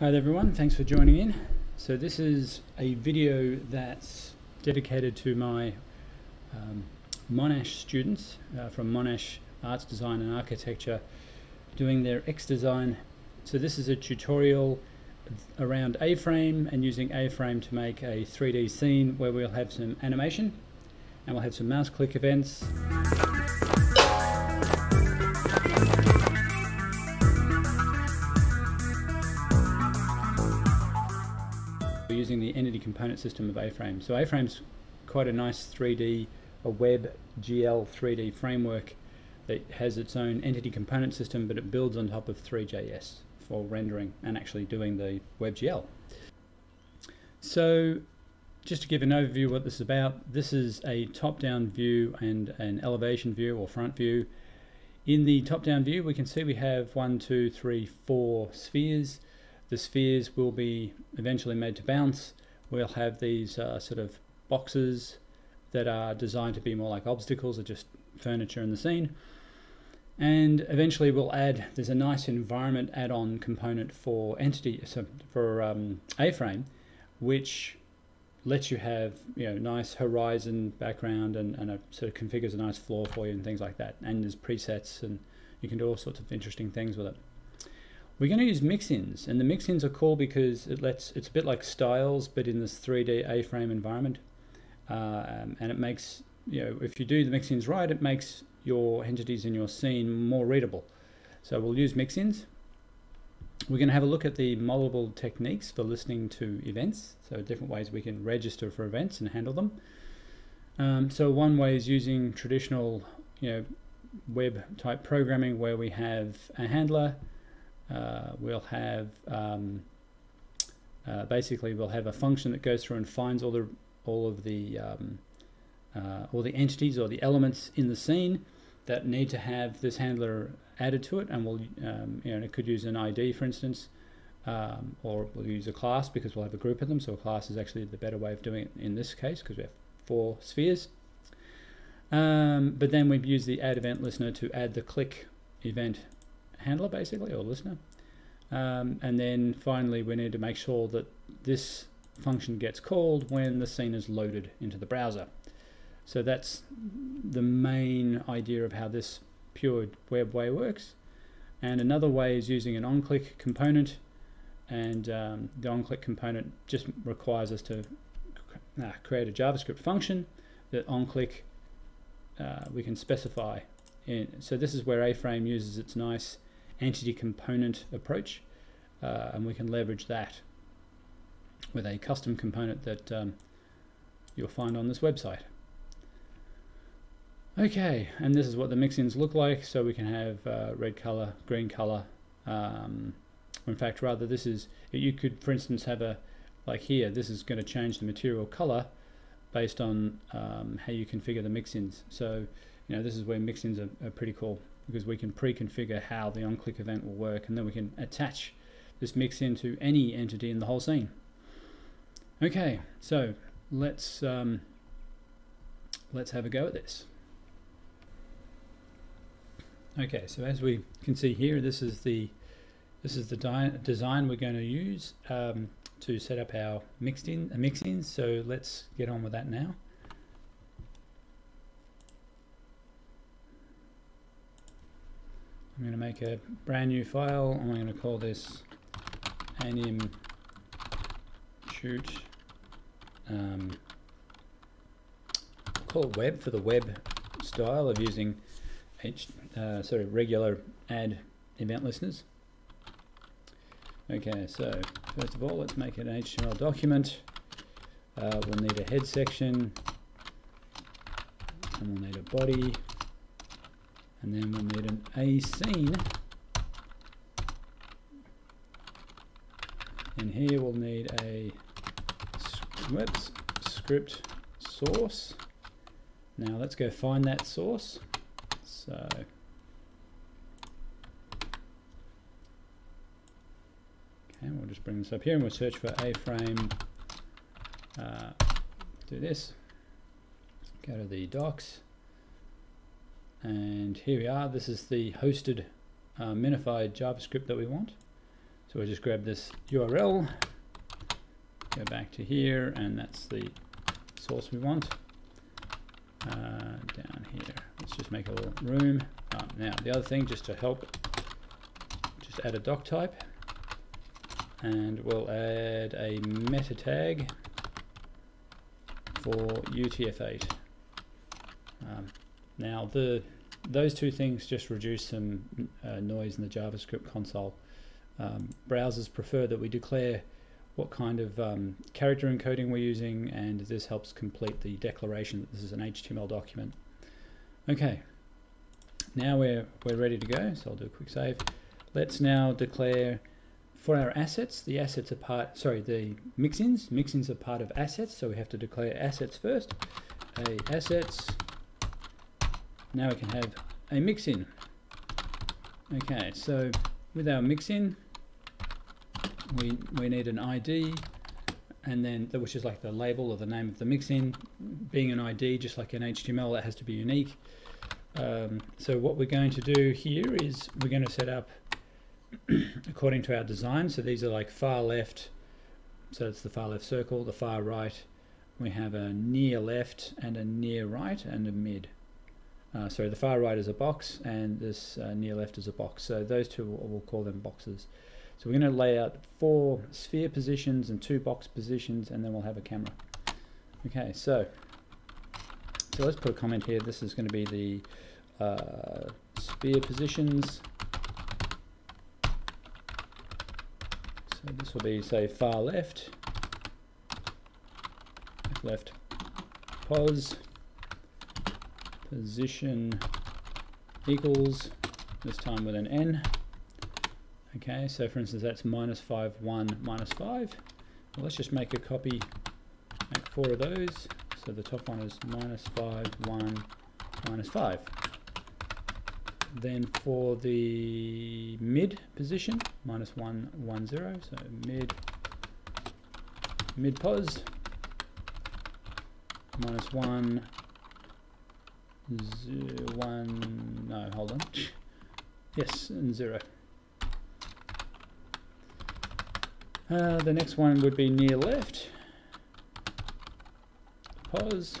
Hi everyone, thanks for joining in. So this is a video that's dedicated to my um, Monash students uh, from Monash Arts Design and Architecture doing their X Design. So this is a tutorial around A-frame and using A-frame to make a 3D scene where we'll have some animation and we'll have some mouse click events. Using the entity component system of A-frame. So A-frame's quite a nice 3D, a web GL 3D framework that has its own entity component system, but it builds on top of Three.js for rendering and actually doing the WebGL. So just to give an overview what this is about, this is a top-down view and an elevation view or front view. In the top-down view, we can see we have one, two, three, four spheres the spheres will be eventually made to bounce. We'll have these uh, sort of boxes that are designed to be more like obstacles or just furniture in the scene. And eventually we'll add, there's a nice environment add-on component for entity, so for um, A-frame, which lets you have you know nice horizon background and, and sort of configures a nice floor for you and things like that. And there's presets and you can do all sorts of interesting things with it. We're going to use mix-ins, and the mix-ins are cool because it lets it's a bit like styles, but in this 3D A-frame environment, uh, and it makes you know if you do the mix-ins right, it makes your entities in your scene more readable. So we'll use mix-ins. We're going to have a look at the multiple techniques for listening to events, so different ways we can register for events and handle them. Um, so one way is using traditional, you know, web type programming where we have a handler uh, we'll have um, uh, basically we'll have a function that goes through and finds all the all of the um, uh, all the entities or the elements in the scene that need to have this handler added to it, and we'll um, you know it could use an ID for instance, um, or we'll use a class because we'll have a group of them. So a class is actually the better way of doing it in this case because we have four spheres. Um, but then we've used the add event listener to add the click event handler basically or listener. Um, and then finally we need to make sure that this function gets called when the scene is loaded into the browser. So that's the main idea of how this pure web way works. And another way is using an on-click component. And um, the on-click component just requires us to uh, create a JavaScript function that on-click uh, we can specify in. So this is where A-Frame uses its nice entity component approach uh, and we can leverage that with a custom component that um, you'll find on this website. Okay, and this is what the mix-ins look like. So we can have uh, red color, green color. Um, in fact, rather, this is you could, for instance, have a like here. This is going to change the material color based on um, how you configure the mix-ins. So you know, this is where mix-ins are, are pretty cool because we can pre-configure how the on-click event will work and then we can attach this mix into any entity in the whole scene. Okay, so let's um, let's have a go at this. Okay, so as we can see here, this is the this is the design we're going to use um, to set up our mixed in uh, mix-ins. So let's get on with that now. I'm going to make a brand new file. I'm going to call this anim shoot um, call it web for the web style of using H, uh, sort of regular add event listeners. Okay, so first of all, let's make an HTML document. Uh, we'll need a head section, and we'll need a body, and then we'll need an a scene. And here we'll need a whoops, script source. Now let's go find that source. So okay we'll just bring this up here and we'll search for a frame uh, do this. Go to the docs and here we are this is the hosted uh, minified JavaScript that we want So we'll just grab this URL, go back to here, and that's the source we want. Uh, down here, let's just make a little room. Um, now, the other thing, just to help, just add a doc type, and we'll add a meta tag for UTF-8. Um, now, the those two things just reduce some uh, noise in the JavaScript console um, browsers prefer that we declare what kind of um, character encoding we're using and this helps complete the declaration that this is an HTML document. Okay, now we're, we're ready to go, so I'll do a quick save. Let's now declare for our assets, the assets are part, sorry, the mixins, mixins are part of assets, so we have to declare assets first. A assets, now we can have a mixin. Okay, so with our mixin, we, we need an ID and then which is like the label or the name of the mixin. Being an ID just like in HTML that has to be unique. Um, so what we're going to do here is we're going to set up according to our design. So these are like far left. So it's the far left circle. The far right we have a near left and a near right and a mid uh, sorry the far right is a box and this uh, near left is a box so those two we'll call them boxes so we're going to lay out four sphere positions and two box positions and then we'll have a camera. Okay, so so let's put a comment here. This is going to be the uh, sphere positions. So this will be, say, far left, left pos, position equals, this time with an n. Okay, so for instance, that's minus 5, 1, minus 5. Well, let's just make a copy, make four of those. So the top one is minus 5, 1, minus 5. Then for the mid position, minus 1, 1, 0. So mid, mid pos, minus 1, 0, 1, no, hold on. Yes, and 0. Uh, the next one would be near left. Pos.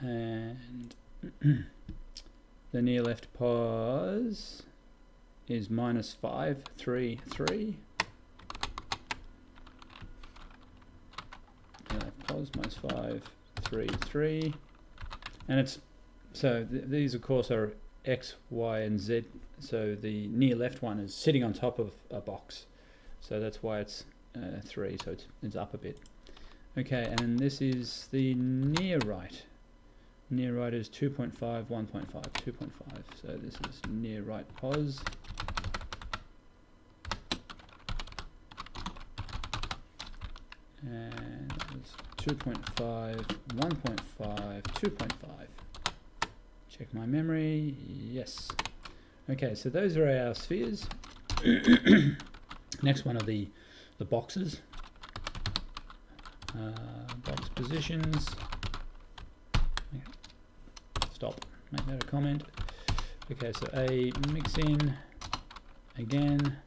And the near left pos is minus 5, 3, 3. Pos minus 5, 3, 3. And it's so th these of course are X, Y, and Z. So the near left one is sitting on top of a box. So that's why it's uh, 3, so it's, it's up a bit. Okay, and this is the near right. Near right is 2.5, 1.5, 2.5. So this is near right pos. And 2.5, 1.5, 2.5. Check my memory. Yes. Okay, so those are our spheres. Next one are the, the boxes. Uh, box positions. Stop. Make that a comment. Okay, so a mixin again.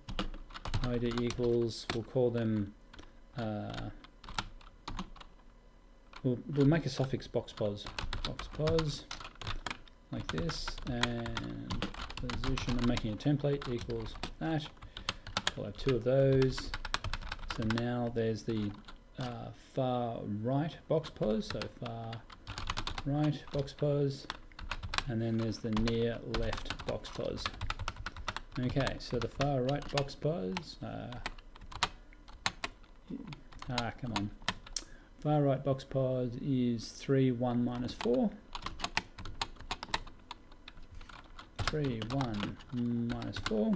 ID equals. We'll call them. Uh, we'll we'll make a suffix box pos. Box pos like this and position I'm making a template equals that. We'll have two of those. So now there's the uh, far right box pos so far right box pos and then there's the near left box pos okay so the far right box pos uh, ah come on far right box pos is 3 1 minus 4 3, 1, minus 4.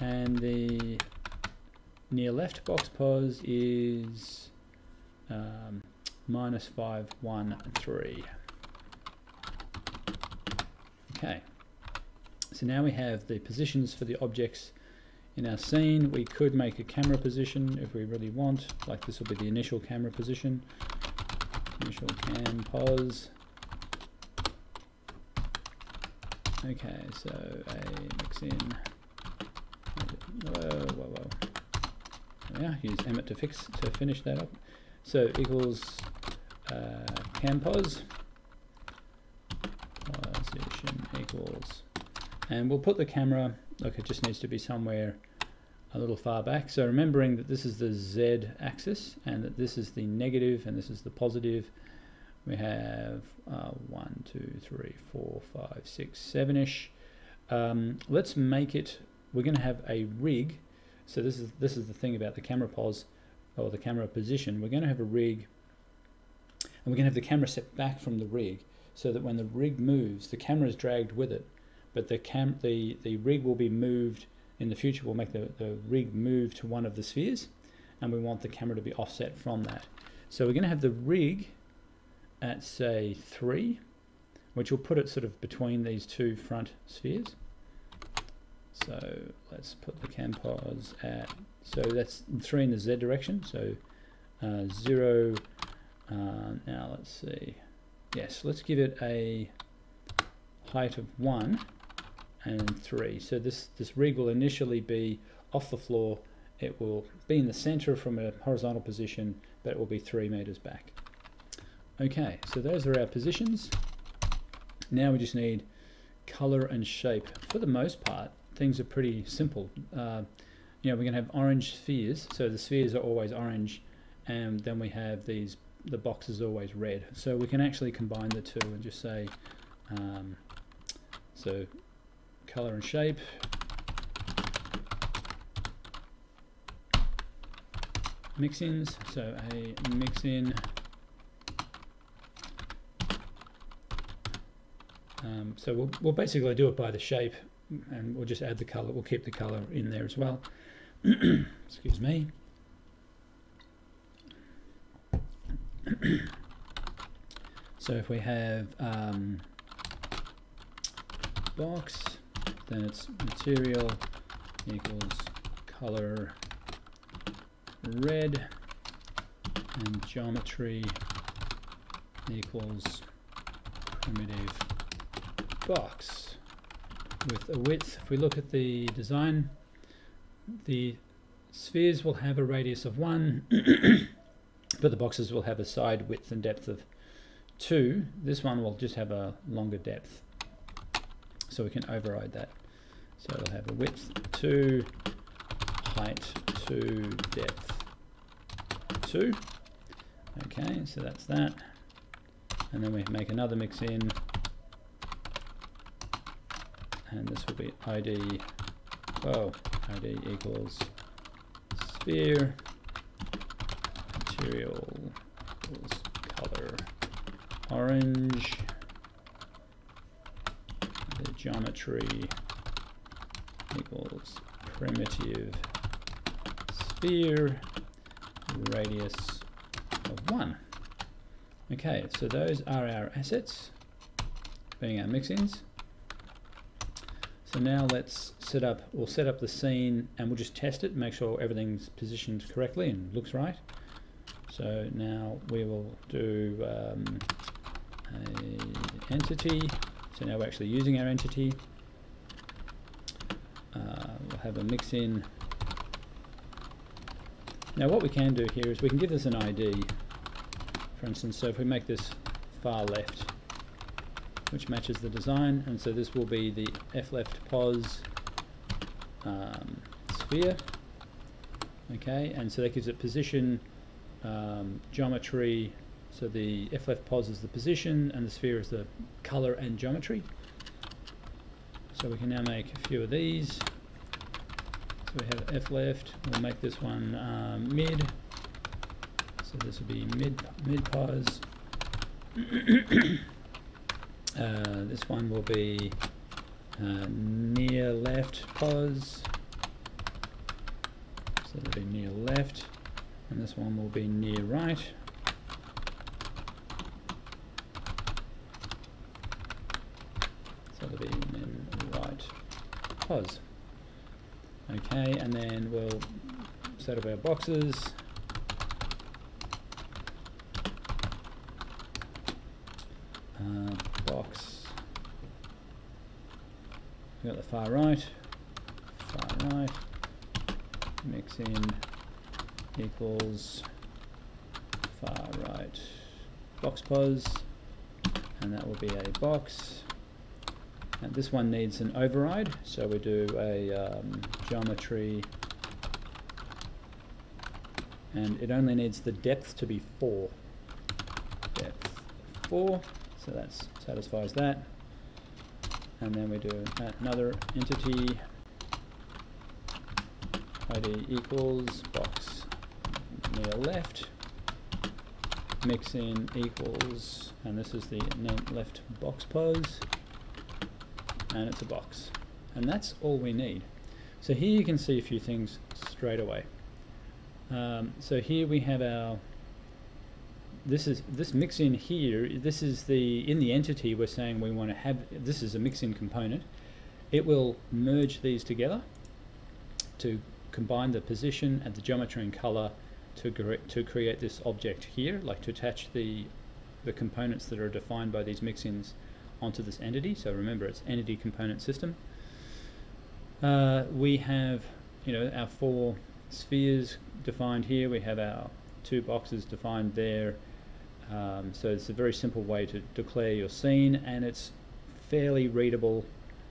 And the near left box pos is um, minus 5, 1, 3. Okay, so now we have the positions for the objects in our scene. We could make a camera position if we really want, like this will be the initial camera position. Initial cam pos Okay, so a mix in. Whoa, whoa, whoa. Yeah, use Emmet to fix to finish that up. So equals uh, campos position equals, and we'll put the camera. Look, it just needs to be somewhere a little far back. So remembering that this is the Z axis and that this is the negative and this is the positive we have uh, one, two, three, four, five, six, seven-ish. Um, let's make it. We're going to have a rig. So this is this is the thing about the camera pos or the camera position. We're going to have a rig, and we're going to have the camera set back from the rig, so that when the rig moves, the camera is dragged with it, but the cam the the rig will be moved in the future. We'll make the the rig move to one of the spheres, and we want the camera to be offset from that. So we're going to have the rig at say 3, which will put it sort of between these two front spheres. So let's put the cam pos at, so that's 3 in the z direction, so uh, 0, uh, now let's see, yes, let's give it a height of 1 and 3. So this, this rig will initially be off the floor, it will be in the center from a horizontal position, but it will be 3 meters back. Okay, so those are our positions. Now we just need color and shape. For the most part, things are pretty simple. Uh, you know, we're going to have orange spheres, so the spheres are always orange, and then we have these, the box is always red. So we can actually combine the two and just say, um, so color and shape. Mix-ins, so a mix-in Um, so we'll, we'll basically do it by the shape and we'll just add the color. We'll keep the color in there as well. Excuse me. so if we have um, box, then it's material equals color red and geometry equals primitive box with a width. If we look at the design, the spheres will have a radius of 1, but the boxes will have a side width and depth of 2. This one will just have a longer depth, so we can override that. So it'll have a width 2, height 2, depth 2. Okay, so that's that. And then we make another mix in and this will be id oh id equals sphere material equals color orange geometry equals primitive sphere radius of 1 okay so those are our assets being our mix-ins so now let's set up, we'll set up the scene and we'll just test it, make sure everything's positioned correctly and looks right. So now we will do um, a entity. So now we're actually using our entity. Uh, we'll have a mix in. Now what we can do here is we can give this an ID. For instance, so if we make this far left, which matches the design and so this will be the F left pos um, sphere okay and so that gives it position um, geometry so the F left pos is the position and the sphere is the color and geometry so we can now make a few of these so we have F left we'll make this one um, mid so this will be mid mid pos Uh, this one will be uh, near left pos. So it'll be near left. And this one will be near right. So it'll be in right pos. Okay, and then we'll set up our boxes. Uh, box we got the far right, far right, mix in equals far right box pos, and that will be a box. And this one needs an override, so we do a um, geometry, and it only needs the depth to be 4. Depth 4, so that satisfies that. And then we do another entity, id equals box near left, mix in equals, and this is the left box pos, and it's a box. And that's all we need. So here you can see a few things straight away. Um, so here we have our, this is, this mix in here, this is the, in the entity we're saying we want to have, this is a mix in component. It will merge these together to combine the position and the geometry and color to, to create this object here, like to attach the, the components that are defined by these mix-ins onto this entity. So remember, it's entity component system. Uh, we have, you know, our four spheres defined here. We have our two boxes defined there. Um, so it's a very simple way to declare your scene, and it's fairly readable.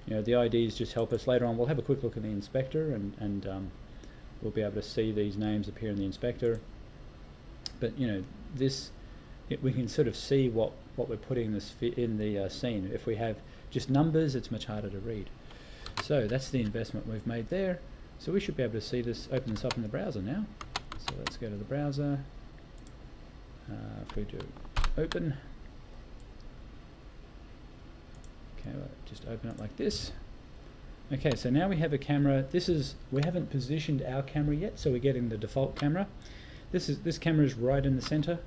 You know, the IDs just help us later on. We'll have a quick look in the inspector and, and um, we'll be able to see these names appear in the inspector. But you know, this it, we can sort of see what what we're putting in this in the uh, scene. If we have just numbers, it's much harder to read. So that's the investment we've made there. So we should be able to see this, open this up in the browser now. So let's go to the browser. Uh, if we do open, okay, we'll just open it like this. Okay, so now we have a camera. This is, we haven't positioned our camera yet, so we're getting the default camera. This is this camera is right in the center,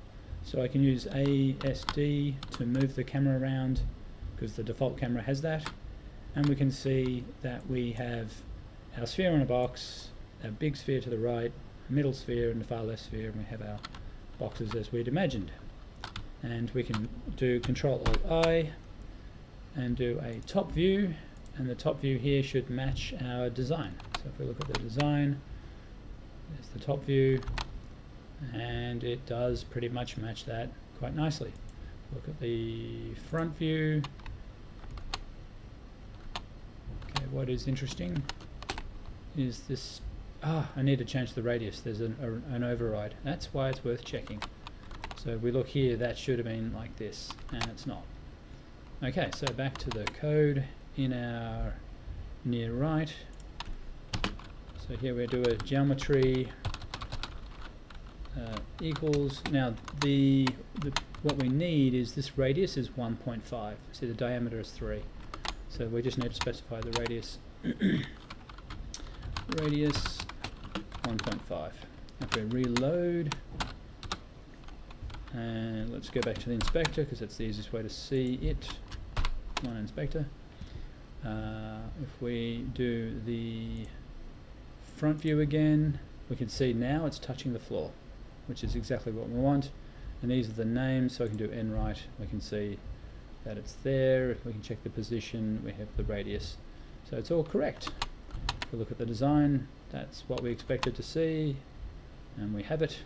so I can use ASD to move the camera around because the default camera has that. And we can see that we have our sphere in a box, our big sphere to the right, middle sphere and the far left sphere, and we have our boxes as we'd imagined. And we can do Control Alt I and do a top view and the top view here should match our design. So if we look at the design, there's the top view, and it does pretty much match that quite nicely. Look at the front view. Okay, what is interesting is this, ah, I need to change the radius. There's an, an override. That's why it's worth checking. So we look here, that should have been like this, and it's not. Okay, so back to the code in our near right. So here we do a geometry uh, equals. Now the, the what we need is this radius is 1.5. See the diameter is 3. So we just need to specify the radius. radius 1.5. If we reload, and let's go back to the inspector because that's the easiest way to see it. On, inspector. Uh, if we do the front view again, we can see now it's touching the floor, which is exactly what we want. And these are the names, so I can do n right. We can see that it's there. We can check the position. We have the radius. So it's all correct. If we look at the design, that's what we expected to see. And we have it.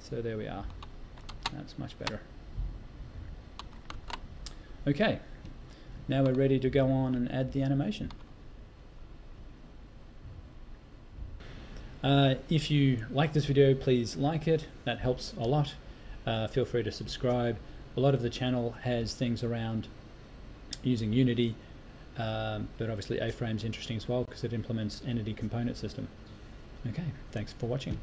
So there we are. That's much better. Okay, now we're ready to go on and add the animation. Uh, if you like this video, please like it. That helps a lot. Uh, feel free to subscribe. A lot of the channel has things around using Unity, um, but obviously A-Frame's interesting as well because it implements Entity Component System. Okay, thanks for watching.